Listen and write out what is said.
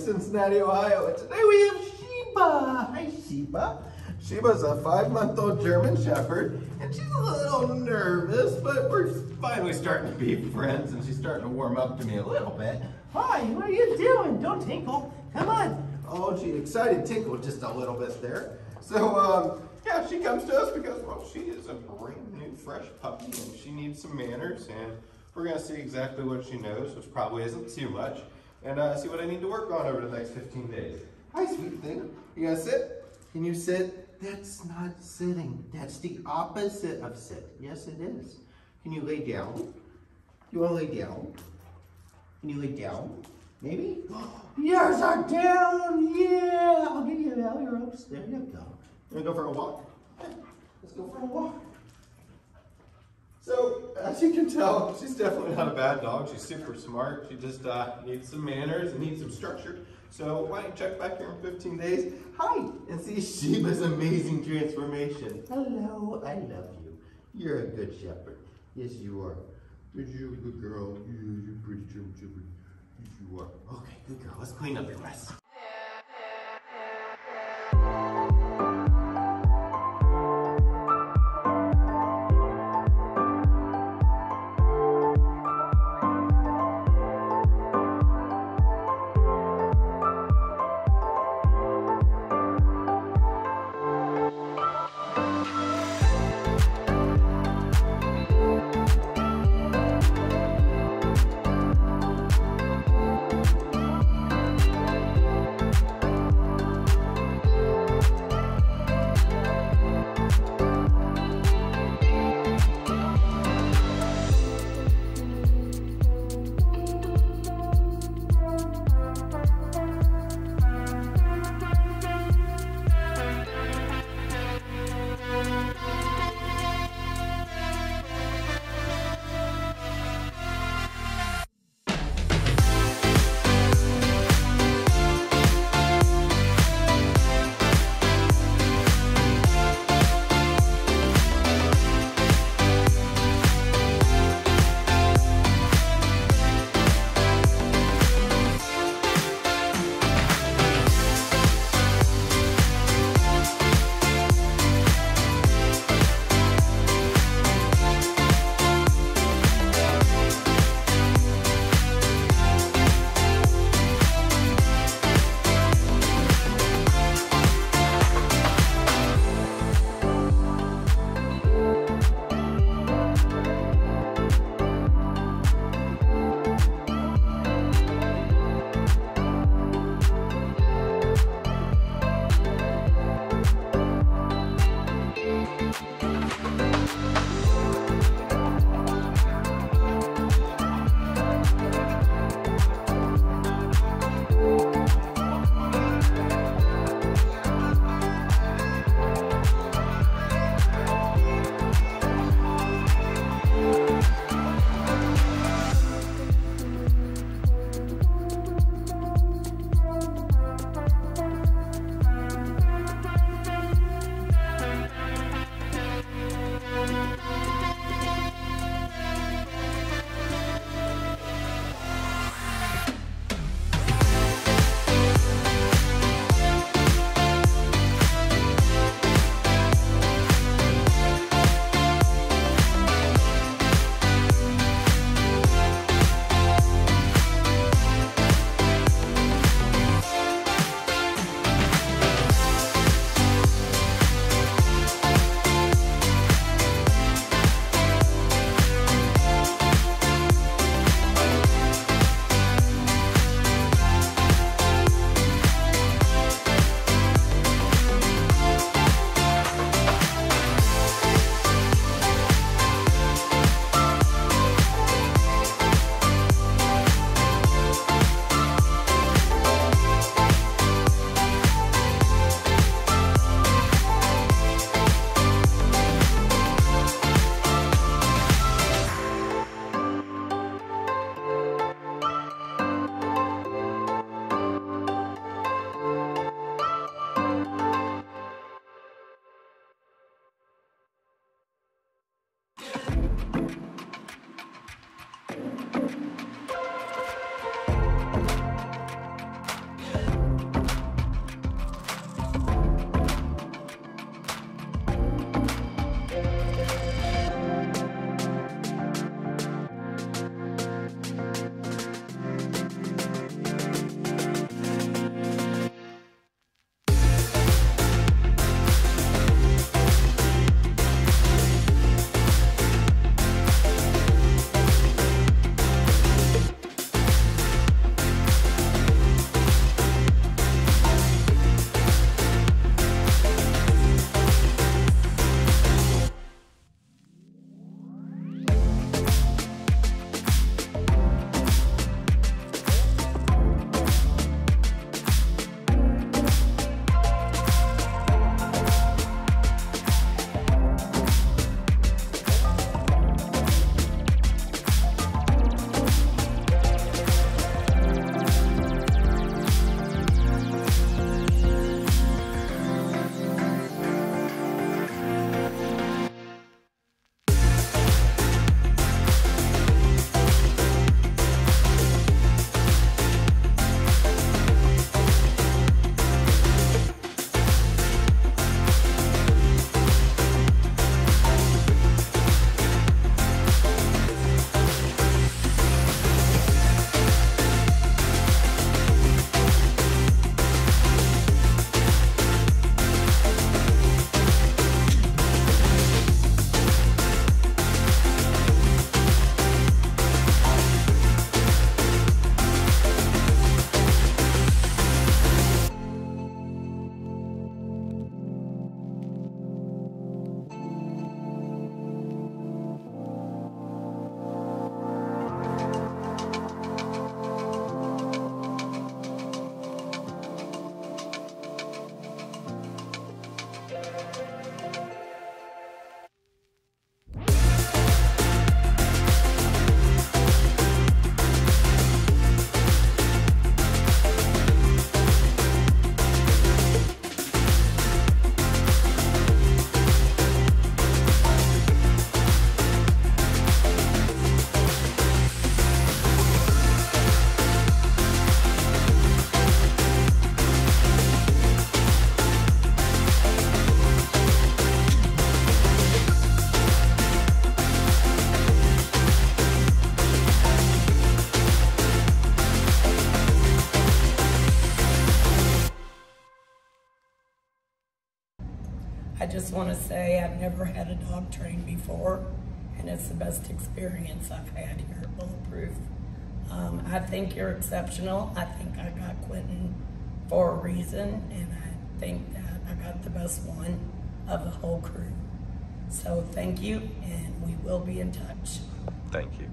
in Cincinnati, Ohio, and today we have Sheeba. Hi, Sheeba. Sheeba's a five-month-old German Shepherd, and she's a little nervous, but we're finally starting to be friends, and she's starting to warm up to me a little bit. Hi, what are you doing? Don't tinkle. Come on. Oh, she excited Tinkle just a little bit there. So, um, yeah, she comes to us because, well, she is a brand new, fresh puppy, and she needs some manners, and we're going to see exactly what she knows, which probably isn't too much, and uh, see what I need to work on over the next 15 days. Hi, sweet thing. You gonna sit? Can you sit? That's not sitting. That's the opposite of sit. Yes, it is. Can you lay down? You wanna lay down? Can you lay down? Maybe? Yes, I'm down! Yeah! I'll give you a your ropes. There you go. Wanna go for a walk? Let's go for a walk. So, as you can tell, she's definitely not a bad dog. She's super smart. She just uh, needs some manners and needs some structure. So why don't you check back here in 15 days? Hi, and see Sheeba's amazing transformation. Hello, I love you. You're a good shepherd. Yes, you are. Yes, you're a good girl. You're pretty shepherd. Yes, you are. Okay, good girl. Let's clean up your mess. Want to say I've never had a dog trained before, and it's the best experience I've had here at Bulletproof. Um, I think you're exceptional. I think I got Quentin for a reason, and I think that I got the best one of the whole crew. So thank you, and we will be in touch. Thank you.